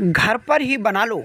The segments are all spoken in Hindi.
घर पर ही बना लो।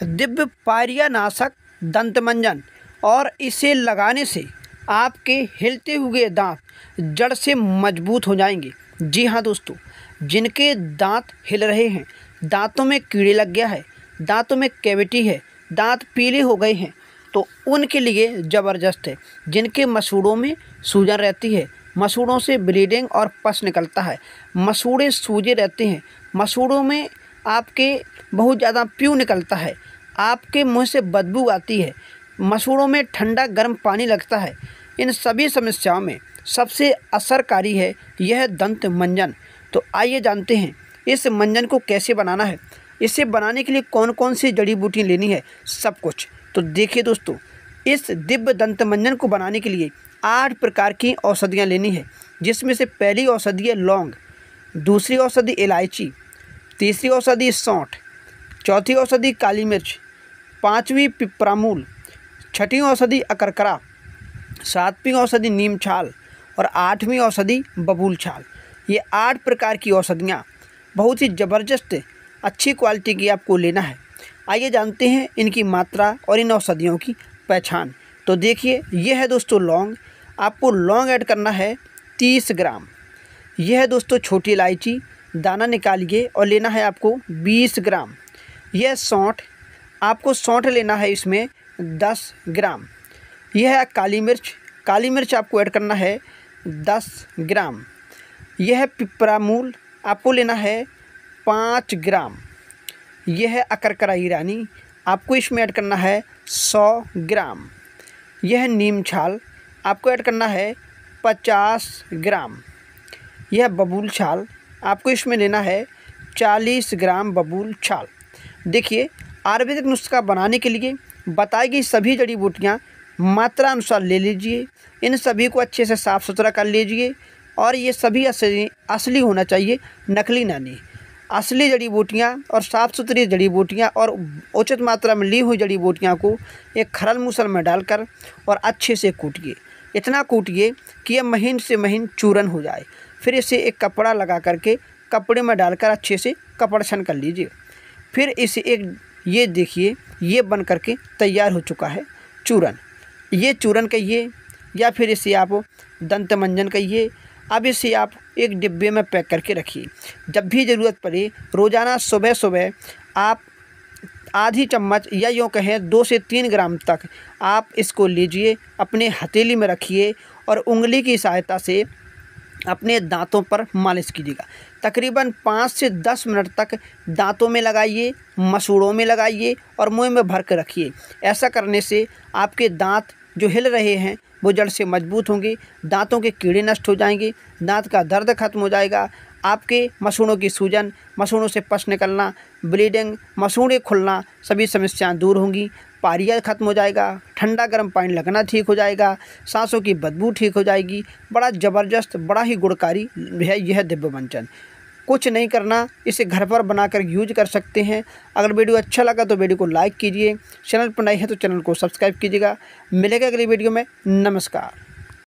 दिव्य पायरिया नाशक दंत मंजन और इसे लगाने से आपके हिलते हुए दांत जड़ से मज़बूत हो जाएँगे। जी हाँ दोस्तों, जिनके दांत हिल रहे हैं, दांतों में कीड़े लग गया है, दांतों में कैविटी है, दांत पीले हो गए हैं तो उनके लिए ज़बरदस्त है। जिनके मसूड़ों में सूजन रहती है, मसूड़ों से ब्लीडिंग और पस निकलता है। मसूड़े सूजे रहते हैं, मसूड़ों में आपके बहुत ज़्यादा प्यू निकलता है। आपके मुँह से बदबू आती है। मसूड़ों में ठंडा गर्म पानी लगता है। इन सभी समस्याओं में सबसे असरकारी है यह दंत मंजन। तो आइए जानते हैं, इस मंजन को कैसे बनाना है? इसे बनाने के लिए कौन कौन सी जड़ी बूटी लेनी है? सब कुछ। तो देखिए दोस्तों, इस दिव्य दंत मंजन को बनाने के लिए आठ प्रकार की औषधियाँ लेनी है, जिसमें से पहली औषधि है लौंग, दूसरी औषधि इलायची तीसरी औषधि सौंठ, चौथी औषधि काली मिर्च, पाँचवीं पिपरामूल, छठी औषधि अकरकरा, सातवीं औषधि नीम छाल और आठवीं औषधि बबूल छाल। ये आठ प्रकार की औषधियाँ। बहुत ही ज़बरदस्त, अच्छी क्वालिटी की आपको लेना है। आइए जानते हैं इनकी मात्रा और इन औषधियों की पहचान। तो देखिए, यह है दोस्तों लौंग। आपको लौंग ऐड करना है तीस ग्राम। यह है दोस्तों छोटी इलायची दाना निकालिए और लेना है आपको बीस ग्राम। यह सौंठ, आपको सौंठ लेना है इसमें दस ग्राम। यह है काली मिर्च। काली मिर्च आपको ऐड करना है दस ग्राम। यह है पिपरामूल आपको लेना है पाँच ग्राम। यह है अकरकरा ईरानी। आपको इसमें ऐड करना है सौ ग्राम। यह नीम छाल। आपको ऐड करना है पचास ग्राम। यह बबूल छाल। आपको इसमें लेना है चालीस ग्राम बबूल छाल। देखिए, आयुर्वेदिक नुस्खा बनाने के लिए बताई गई सभी जड़ी बूटियाँ मात्रा अनुसार ले लीजिए, इन सभी को अच्छे से साफ़ सुथरा कर लीजिए और ये सभी असली असली होना चाहिए, नकली ना नहीं। असली जड़ी बूटियाँ और साफ़ सुथरी जड़ी बूटियाँ और उचित मात्रा में ली हुई जड़ी बूटियाँ को एक खरल मूसल में डालकर और अच्छे से कूटिए। इतना कूटिए कि यह महीन से महीन चूरन हो जाए। फिर इसे एक कपड़ा लगा करके कपड़े में डालकर अच्छे से कपड़ छन कर लीजिए। फिर इसे एक, ये देखिए, ये बन करके तैयार हो चुका है चूरन। ये चूरन कहिए या फिर इसे आप दंत मंजन कहिए, अब इसे आप एक डिब्बे में पैक करके रखिए। जब भी ज़रूरत पड़े, रोज़ाना सुबह सुबह आप आधी चम्मच या यूँ कहें दो से तीन ग्राम तक आप इसको लीजिए, अपने हथेली में रखिए और उंगली की सहायता से अपने दांतों पर मालिश कीजिएगा। तकरीबन पाँच से दस मिनट तक दांतों में लगाइए, मसूड़ों में लगाइए और मुँह में भर कर रखिए। ऐसा करने से आपके दांत जो हिल रहे हैं, वो जड़ से मज़बूत होंगे, दांतों के कीड़े नष्ट हो जाएँगे, दांत का दर्द खत्म हो जाएगा। आपके मसूड़ों की सूजन, मसूड़ों से पस निकलना ब्लीडिंग, मसूड़े खुलना सभी समस्याएँ दूर होंगी। पारिया खत्म हो जाएगा, ठंडा गर्म पानी लगना ठीक हो जाएगा, सांसों की बदबू ठीक हो जाएगी, बड़ा ज़बरदस्त, बड़ा ही गुणकारी है यह दिव्य मंचन कुछ नहीं करना, इसे घर पर बनाकर यूज़ कर सकते हैं। अगर वीडियो अच्छा लगा तो वीडियो को लाइक कीजिए। चैनल पर नए हैं तो चैनल को सब्सक्राइब कीजिएगा। मिलेगा अगली वीडियो में। नमस्कार।